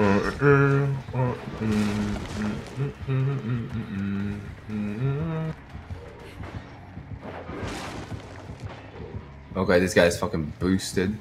Okay, this guy's fucking boosted.